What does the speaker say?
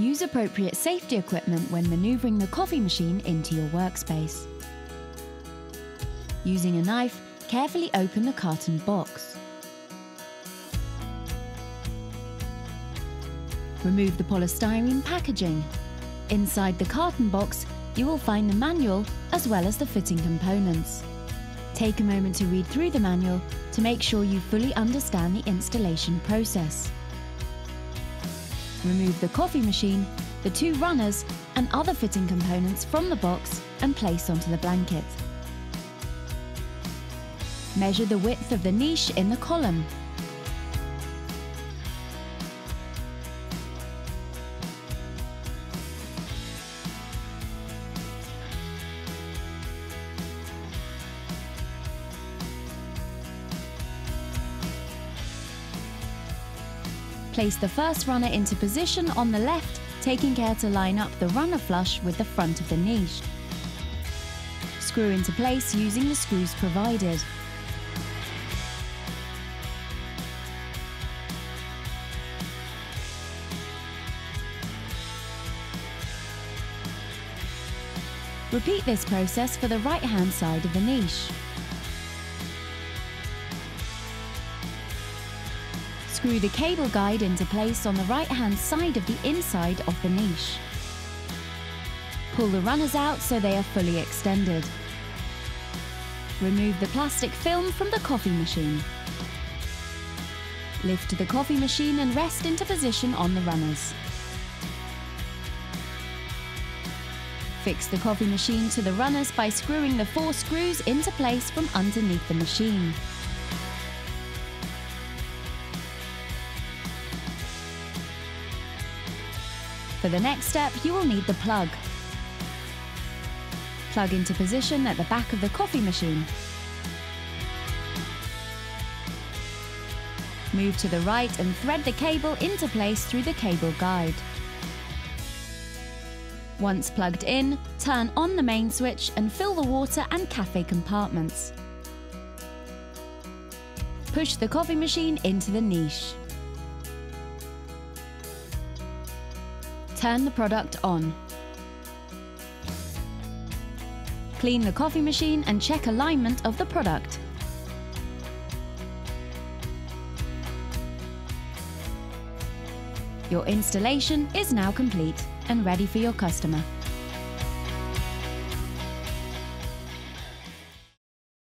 Use appropriate safety equipment when maneuvering the coffee machine into your workspace. Using a knife, carefully open the carton box. Remove the polystyrene packaging. Inside the carton box, you will find the manual as well as the fitting components. Take a moment to read through the manual to make sure you fully understand the installation process. Remove the coffee machine, the two runners and other fitting components from the box and place onto the blanket. Measure the width of the niche in the column Place the first runner into position on the left, taking care to line up the runner flush with the front of the niche. Screw into place using the screws provided. Repeat this process for the right hand side of the niche. Screw the cable guide into place on the right hand side of the inside of the niche. Pull the runners out so they are fully extended. Remove the plastic film from the coffee machine. Lift the coffee machine and rest into position on the runners. Fix the coffee machine to the runners by screwing the four screws into place from underneath the machine. For the next step, you will need the plug. Plug into position at the back of the coffee machine. Move to the right and thread the cable into place through the cable guide. Once plugged in, turn on the main switch and fill the water and cafe compartments. Push the coffee machine into the niche. Turn the product on. Clean the coffee machine and check alignment of the product. Your installation is now complete and ready for your customer.